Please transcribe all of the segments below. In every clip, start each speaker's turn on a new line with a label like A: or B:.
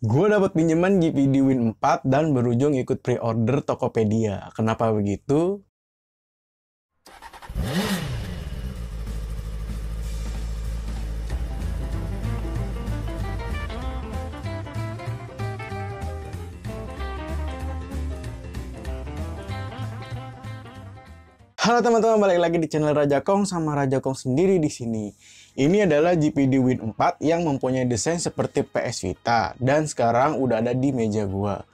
A: Gue dapat pinjaman GPD Win 4 dan berujung ikut pre-order Tokopedia. Kenapa begitu? Halo teman-teman, balik lagi di channel Raja Kong sama Raja Kong sendiri di sini. Ini adalah GPD Win 4 yang mempunyai desain seperti PS Vita dan sekarang udah ada di meja gua.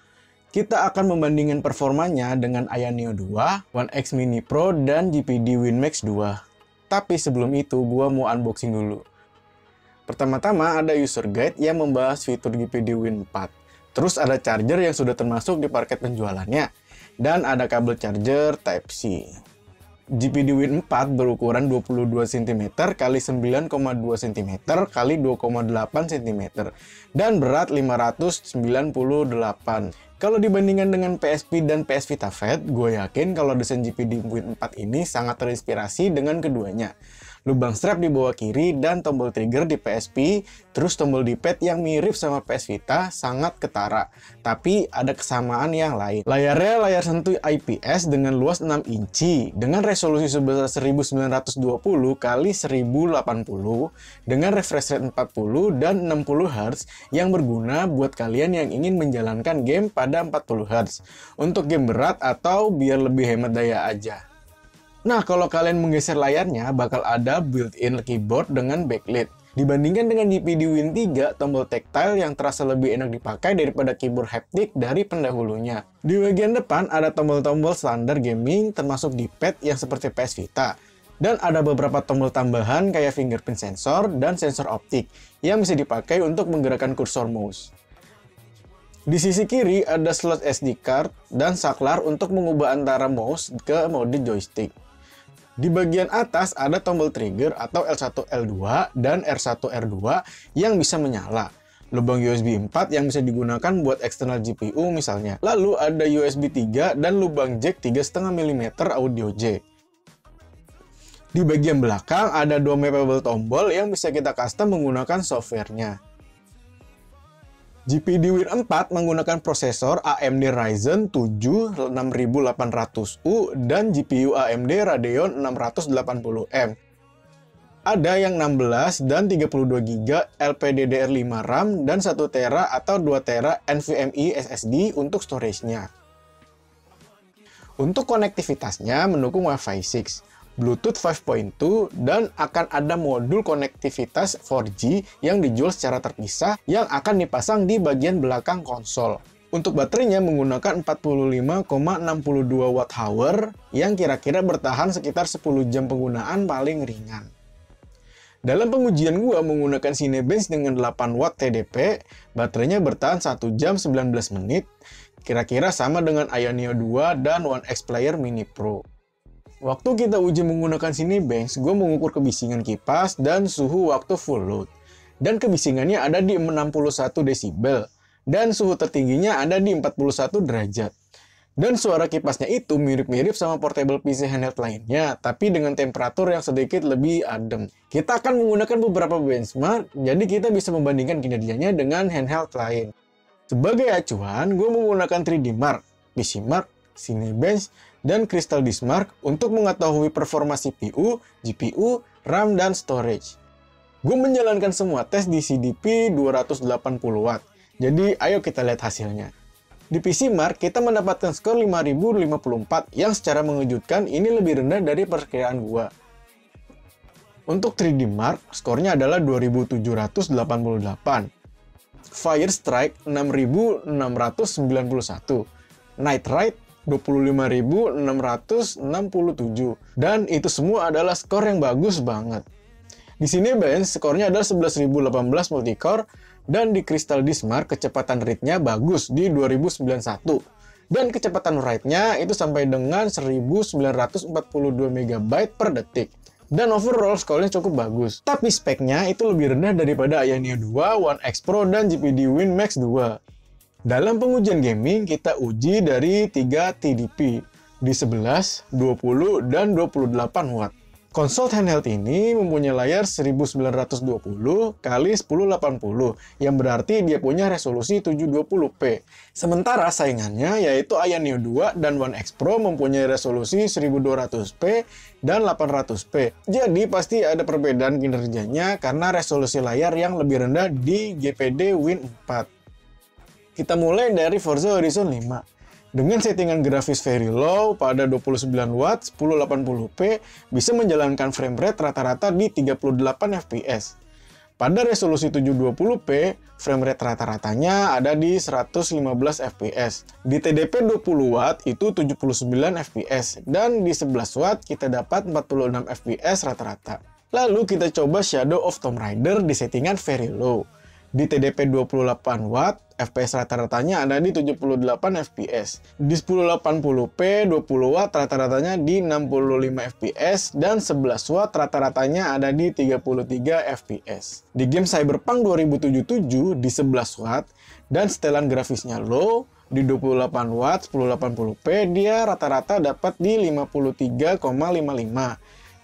A: Kita akan membandingkan performanya dengan Aya Neo 2, One X Mini Pro, dan GPD Win Max 2. Tapi sebelum itu, gua mau unboxing dulu. Pertama-tama ada user guide yang membahas fitur GPD Win 4. Terus ada charger yang sudah termasuk di paket penjualannya. Dan ada kabel charger Type-C. GPD Win 4 berukuran 22 cm x 9,2 cm x 2,8 cm dan berat 598. Kalau dibandingkan dengan PSP dan PS Vita Fat, gue yakin kalau desain GPD Win 4 ini sangat terinspirasi dengan keduanya lubang strap di bawah kiri, dan tombol trigger di PSP, terus tombol D-pad yang mirip sama PS Vita sangat ketara. Tapi ada kesamaan yang lain. Layarnya layar sentuh IPS dengan luas 6 inci, dengan resolusi sebesar 1920 x 1080, dengan refresh rate 40 dan 60 Hz yang berguna buat kalian yang ingin menjalankan game pada 40 Hz. Untuk game berat atau biar lebih hemat daya aja. Nah, kalau kalian menggeser layarnya, bakal ada built-in keyboard dengan backlit. Dibandingkan dengan GPD Win 3, tombol tactile yang terasa lebih enak dipakai daripada keyboard haptic dari pendahulunya. Di bagian depan ada tombol-tombol standar gaming termasuk D-pad yang seperti PS Vita. Dan ada beberapa tombol tambahan kayak fingerprint sensor dan sensor optik yang bisa dipakai untuk menggerakkan kursor mouse. Di sisi kiri ada slot SD card dan saklar untuk mengubah antara mouse ke mode joystick. Di bagian atas ada tombol trigger atau L1 L2 dan R1 R2 yang bisa menyala. Lubang USB 4 yang bisa digunakan buat eksternal GPU misalnya. Lalu ada USB 3 dan lubang jack 3,5 mm audio jack. Di bagian belakang ada dua mappable tombol yang bisa kita custom menggunakan softwarenya. GPD Win 4 menggunakan prosesor AMD Ryzen 7 6800U dan GPU AMD Radeon 680M. Ada yang 16 dan 32 GB LPDDR5 RAM dan 1 TB atau 2 TB NVMe SSD untuk storage-nya. Untuk konektivitasnya mendukung Wi-Fi 6. Bluetooth 5.2 dan akan ada modul konektivitas 4G yang dijual secara terpisah yang akan dipasang di bagian belakang konsol. Untuk baterainya menggunakan 45,62 watt hour yang kira-kira bertahan sekitar 10 jam penggunaan paling ringan. Dalam pengujian gua menggunakan Cinebench dengan 8 watt TDP, baterainya bertahan 1 jam 19 menit, kira-kira sama dengan Ionio 2 dan One X Player Mini Pro. Waktu kita uji menggunakan Cinebench, gue mengukur kebisingan kipas dan suhu waktu full load. Dan kebisingannya ada di 61 desibel. Dan suhu tertingginya ada di 41 derajat. Dan suara kipasnya itu mirip-mirip sama portable PC handheld lainnya, tapi dengan temperatur yang sedikit lebih adem. Kita akan menggunakan beberapa benchmark, jadi kita bisa membandingkan kinerjanya dengan handheld lain. Sebagai acuan, gue menggunakan 3D Mark, PC Mark, Cinebench, dan Crystal Dismark untuk mengetahui performa CPU, GPU, RAM, dan storage. Gue menjalankan semua tes di CDP 280W, jadi ayo kita lihat hasilnya. Di PC Mark, kita mendapatkan skor 5054 yang secara mengejutkan ini lebih rendah dari perkiraan gua. Untuk 3D Mark, skornya adalah 2788. Fire Strike 6691. Night Ride 25.667 dan itu semua adalah skor yang bagus banget. Di sini Benz skornya adalah 11.018 multicore dan di Crystal Dismark kecepatan read-nya bagus di 2091 dan kecepatan write-nya itu sampai dengan 1942 MB per detik. Dan overall skornya cukup bagus. Tapi speknya itu lebih rendah daripada Aya 2, One X Pro, dan GPD Win Max 2. Dalam pengujian gaming, kita uji dari 3 TDP di 11, 20, dan 28 watt. Konsol handheld ini mempunyai layar 1920 x 1080 yang berarti dia punya resolusi 720p. Sementara saingannya yaitu Aya Neo 2 dan One X Pro mempunyai resolusi 1200p dan 800p. Jadi pasti ada perbedaan kinerjanya karena resolusi layar yang lebih rendah di GPD Win 4. Kita mulai dari Forza Horizon 5. Dengan settingan grafis very low pada 29 Watt 1080p bisa menjalankan frame rate rata-rata di 38 fps. Pada resolusi 720p, frame rate rata-ratanya ada di 115 fps. Di TDP 20 Watt itu 79 fps dan di 11 Watt kita dapat 46 fps rata-rata. Lalu kita coba Shadow of Tomb Raider di settingan very low. Di TDP 28 Watt, FPS rata-ratanya ada di 78 FPS. Di 1080p 20 Watt rata-ratanya di 65 FPS dan 11 Watt rata-ratanya ada di 33 FPS. Di game Cyberpunk 2077 di 11 Watt dan setelan grafisnya low, di 28 Watt 1080p dia rata-rata dapat di 53,55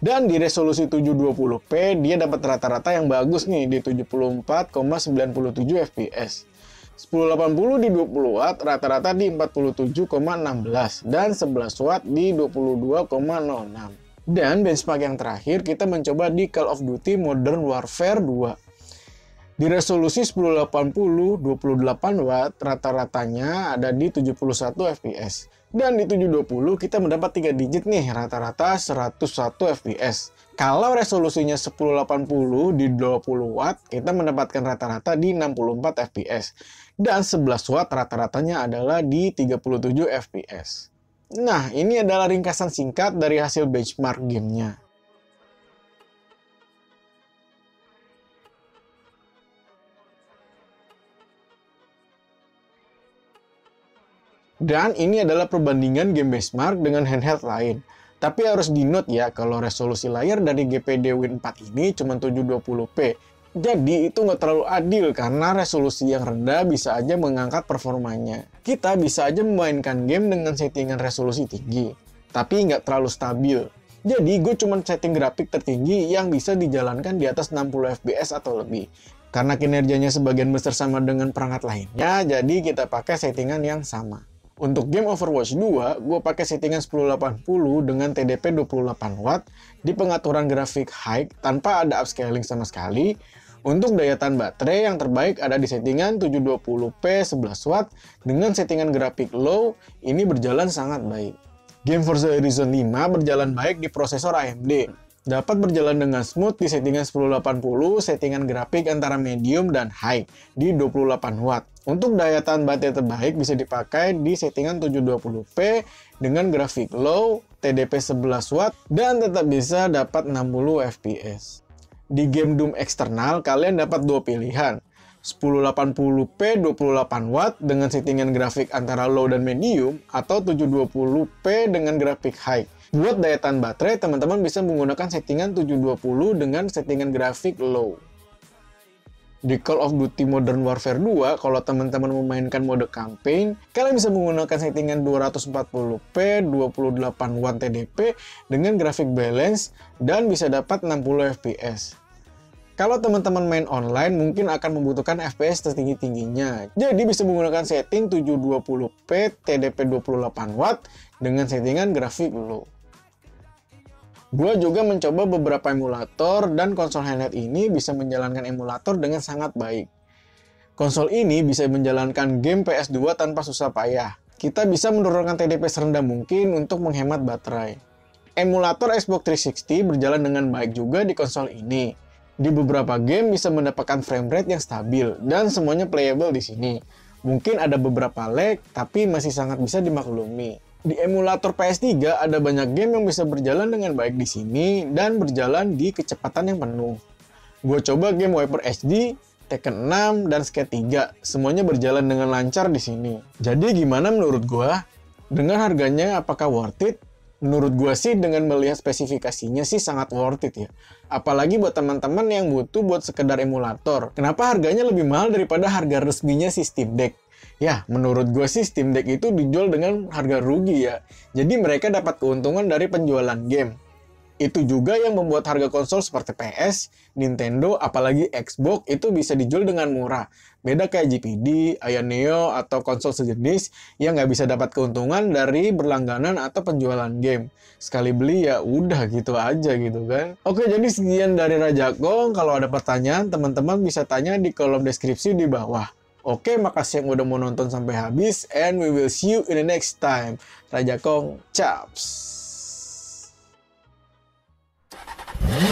A: dan di resolusi 720p dia dapat rata-rata yang bagus nih di 74,97 fps. 1080 di 20 watt rata-rata di 47,16 dan 11 watt di 22,06. Dan benchmark yang terakhir kita mencoba di Call of Duty Modern Warfare 2. Di resolusi 1080 28 watt rata-ratanya ada di 71 fps. Dan di 720 kita mendapat 3 digit nih, rata-rata 101 fps. Kalau resolusinya 1080 di 20 watt, kita mendapatkan rata-rata di 64 fps. Dan 11 watt rata-ratanya adalah di 37 fps. Nah, ini adalah ringkasan singkat dari hasil benchmark gamenya. Dan ini adalah perbandingan game benchmark dengan handheld lain. Tapi harus di note ya, kalau resolusi layar dari GPD Win 4 ini cuma 720p. Jadi itu nggak terlalu adil karena resolusi yang rendah bisa aja mengangkat performanya. Kita bisa aja memainkan game dengan settingan resolusi tinggi, tapi nggak terlalu stabil. Jadi gue cuma setting grafik tertinggi yang bisa dijalankan di atas 60 fps atau lebih. Karena kinerjanya sebagian besar sama dengan perangkat lainnya, jadi kita pakai settingan yang sama. Untuk game Overwatch 2, gue pakai settingan 1080 dengan TDP 28 watt di pengaturan grafik high tanpa ada upscaling sama sekali. Untuk daya tahan baterai yang terbaik ada di settingan 720p 11 watt dengan settingan grafik low, ini berjalan sangat baik. Game Forza Horizon 5 berjalan baik di prosesor AMD, dapat berjalan dengan smooth di settingan 1080, settingan grafik antara medium dan high di 28 watt. Untuk daya tahan baterai terbaik bisa dipakai di settingan 720p dengan grafik low, TDP 11 watt, dan tetap bisa dapat 60 fps. Di game Doom eksternal, kalian dapat dua pilihan, 1080p 28 watt dengan settingan grafik antara low dan medium, atau 720p dengan grafik high. Buat daya tahan baterai, teman-teman bisa menggunakan settingan 720 dengan settingan grafik low. Di Call of Duty Modern Warfare 2, kalau teman-teman memainkan mode campaign, kalian bisa menggunakan settingan 240p 28 watt TDP dengan grafik balance dan bisa dapat 60 fps. Kalau teman-teman main online mungkin akan membutuhkan FPS setinggi-tingginya. Jadi bisa menggunakan setting 720p TDP 28 watt dengan settingan grafik low. Gue juga mencoba beberapa emulator dan konsol handheld ini bisa menjalankan emulator dengan sangat baik. Konsol ini bisa menjalankan game PS2 tanpa susah payah. Kita bisa menurunkan TDP serendah mungkin untuk menghemat baterai. Emulator Xbox 360 berjalan dengan baik juga di konsol ini. Di beberapa game bisa mendapatkan frame rate yang stabil dan semuanya playable di sini. Mungkin ada beberapa lag, tapi masih sangat bisa dimaklumi. Di emulator PS3 ada banyak game yang bisa berjalan dengan baik di sini dan berjalan di kecepatan yang penuh. Gue coba game Wiper HD, Tekken 6, dan Skate 3. Semuanya berjalan dengan lancar di sini. Jadi gimana menurut gue? Dengan harganya apakah worth it? Menurut gue sih dengan melihat spesifikasinya sih sangat worth it ya. Apalagi buat teman-teman yang butuh buat sekedar emulator. Kenapa harganya lebih mahal daripada harga resminya si Steam Deck? Ya, menurut gue sih Steam Deck itu dijual dengan harga rugi ya. Jadi mereka dapat keuntungan dari penjualan game. Itu juga yang membuat harga konsol seperti PS, Nintendo, apalagi Xbox itu bisa dijual dengan murah. Beda kayak GPD, Aya Neo, atau konsol sejenis yang nggak bisa dapat keuntungan dari berlangganan atau penjualan game. Sekali beli ya udah gitu aja gitu kan. Oke jadi sekian dari Raja Kong. Kalau ada pertanyaan teman-teman bisa tanya di kolom deskripsi di bawah. Oke, makasih yang udah mau nonton sampai habis and we will see you in the next time. Raja Kong, chaps. Mm-hmm.